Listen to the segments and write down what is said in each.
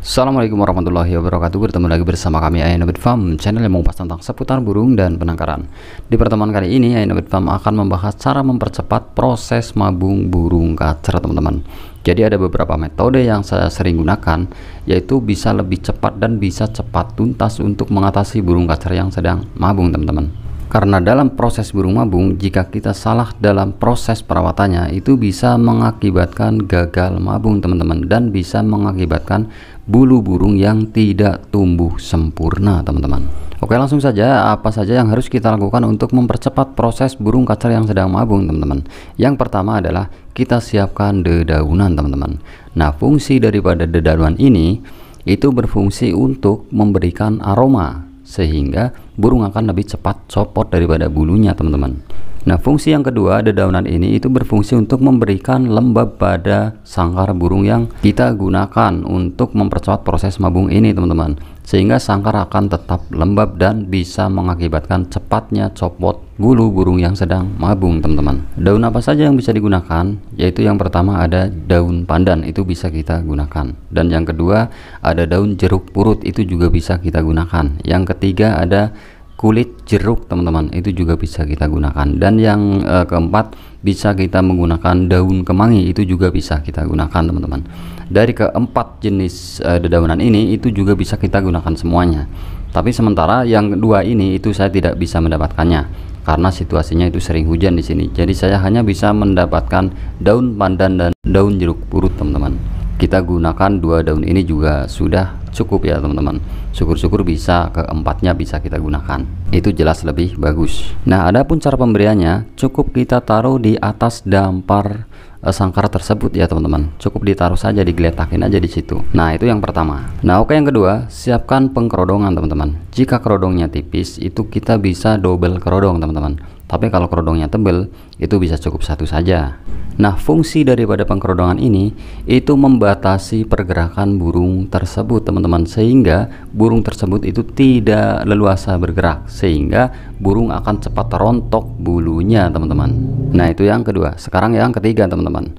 Assalamualaikum warahmatullahi wabarakatuh. Bertemu lagi bersama kami Nabil Farm Channel yang mengupas tentang seputar burung dan penangkaran. Di pertemuan kali ini Nabil Farm akan membahas cara mempercepat proses mabung burung kacer teman-teman. Jadi ada beberapa metode yang saya sering gunakan Yaitu bisa lebih cepat dan bisa cepat tuntas untuk mengatasi burung kacer yang sedang mabung teman-teman karena dalam proses burung mabung jika kita salah dalam proses perawatannya itu bisa mengakibatkan gagal mabung teman-teman dan bisa mengakibatkan bulu burung yang tidak tumbuh sempurna teman-teman. Oke langsung saja apa saja yang harus kita lakukan untuk mempercepat proses burung kacar yang sedang mabung teman-teman? Yang pertama adalah kita siapkan dedaunan teman-teman. Nah fungsi daripada dedaunan ini itu berfungsi untuk memberikan aroma sehingga burung akan lebih cepat copot daripada bulunya teman-teman. Nah fungsi yang kedua dedaunan ini itu berfungsi untuk memberikan lembab pada sangkar burung yang kita gunakan untuk mempercepat proses mabung ini teman-teman. Sehingga sangkar akan tetap lembab dan bisa mengakibatkan cepatnya copot bulu burung yang sedang mabung teman-teman. Daun apa saja yang bisa digunakan? Yaitu yang pertama ada daun pandan itu bisa kita gunakan. Dan yang kedua ada daun jeruk purut itu juga bisa kita gunakan. Yang ketiga ada kulit jeruk teman-teman itu juga bisa kita gunakan. Dan yang e, keempat bisa kita menggunakan daun kemangi itu juga bisa kita gunakan teman-teman. Dari keempat jenis e, dedaunan ini itu juga bisa kita gunakan semuanya. Tapi sementara yang dua ini itu saya tidak bisa mendapatkannya karena situasinya itu sering hujan di sini. Jadi saya hanya bisa mendapatkan daun pandan dan daun jeruk purut teman-teman. Kita gunakan dua daun ini juga sudah cukup ya teman-teman. Syukur-syukur bisa keempatnya bisa kita gunakan. Itu jelas lebih bagus. Nah adapun cara pemberiannya cukup kita taruh di atas dampar sangkar tersebut ya teman-teman. Cukup ditaruh saja digeletakin aja di situ. Nah itu yang pertama. Nah oke yang kedua siapkan pengkerodongan teman-teman. Jika kerodongnya tipis itu kita bisa double kerodong teman-teman tapi kalau kerodongnya tebal itu bisa cukup satu saja. Nah fungsi daripada pengkerodongan ini itu membatasi pergerakan burung tersebut teman-teman. Sehingga burung tersebut itu tidak leluasa bergerak sehingga burung akan cepat rontok bulunya teman-teman. Nah itu yang kedua. Sekarang yang ketiga teman-teman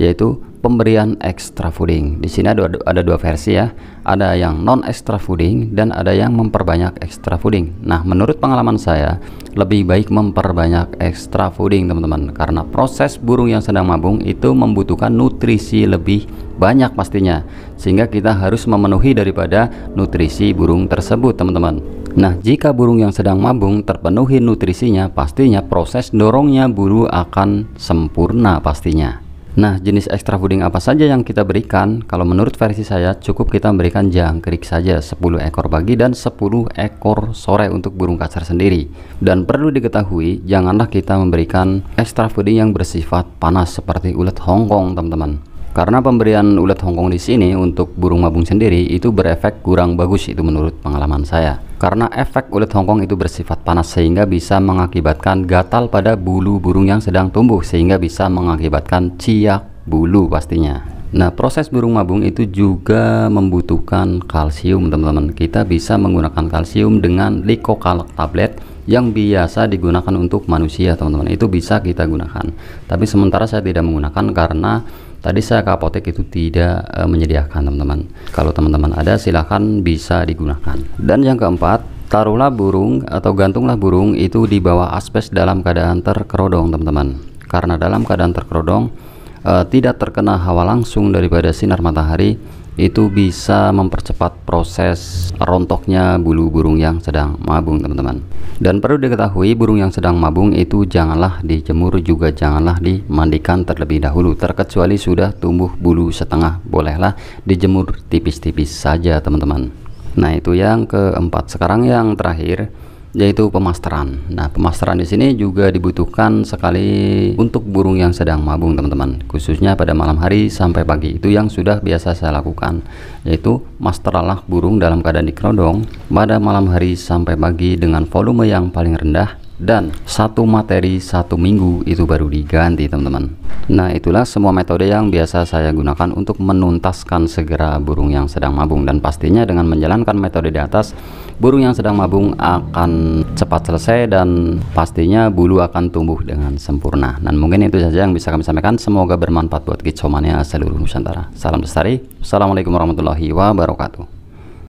yaitu pemberian extra fooding. Di sini ada ada dua versi ya. Ada yang non extra fooding dan ada yang memperbanyak extra fooding. Nah, menurut pengalaman saya, lebih baik memperbanyak extra fooding, teman-teman, karena proses burung yang sedang mabung itu membutuhkan nutrisi lebih banyak pastinya. Sehingga kita harus memenuhi daripada nutrisi burung tersebut, teman-teman. Nah, jika burung yang sedang mabung terpenuhi nutrisinya, pastinya proses dorongnya bulu akan sempurna pastinya. Nah, jenis extra fooding apa saja yang kita berikan? Kalau menurut versi saya, cukup kita memberikan jangkrik saja 10 ekor pagi dan 10 ekor sore untuk burung kacar sendiri. Dan perlu diketahui, janganlah kita memberikan extra fooding yang bersifat panas seperti ulet Hongkong, teman-teman. Karena pemberian ulet Hongkong di sini untuk burung mabung sendiri itu berefek kurang bagus itu menurut pengalaman saya karena efek ulet Hongkong itu bersifat panas sehingga bisa mengakibatkan gatal pada bulu burung yang sedang tumbuh sehingga bisa mengakibatkan ciak bulu pastinya. Nah proses burung mabung itu juga membutuhkan kalsium teman-teman. Kita bisa menggunakan kalsium dengan likokalak tablet yang biasa digunakan untuk manusia teman-teman. Itu bisa kita gunakan. Tapi sementara saya tidak menggunakan karena tadi saya ke apotek itu tidak e, menyediakan teman-teman. Kalau teman-teman ada silahkan bisa digunakan. Dan yang keempat taruhlah burung atau gantunglah burung itu di bawah aspes dalam keadaan terkerodong teman-teman. Karena dalam keadaan terkerodong e, tidak terkena hawa langsung daripada sinar matahari itu bisa mempercepat proses rontoknya bulu burung yang sedang mabung teman-teman. Dan perlu diketahui burung yang sedang mabung itu janganlah dijemur juga janganlah dimandikan terlebih dahulu. Terkecuali sudah tumbuh bulu setengah bolehlah dijemur tipis-tipis saja teman-teman. Nah itu yang keempat. Sekarang yang terakhir yaitu pemasteran. Nah, pemasteran di sini juga dibutuhkan sekali untuk burung yang sedang mabung, teman-teman. Khususnya pada malam hari sampai pagi itu yang sudah biasa saya lakukan, yaitu masteralah burung dalam keadaan dikerodong pada malam hari sampai pagi dengan volume yang paling rendah dan satu materi satu minggu itu baru diganti teman-teman nah itulah semua metode yang biasa saya gunakan untuk menuntaskan segera burung yang sedang mabung dan pastinya dengan menjalankan metode di atas burung yang sedang mabung akan cepat selesai dan pastinya bulu akan tumbuh dengan sempurna. Dan mungkin itu saja yang bisa kami sampaikan. Semoga bermanfaat buat kicomania seluruh Nusantara. Salam lestari. Assalamualaikum warahmatullahi wabarakatuh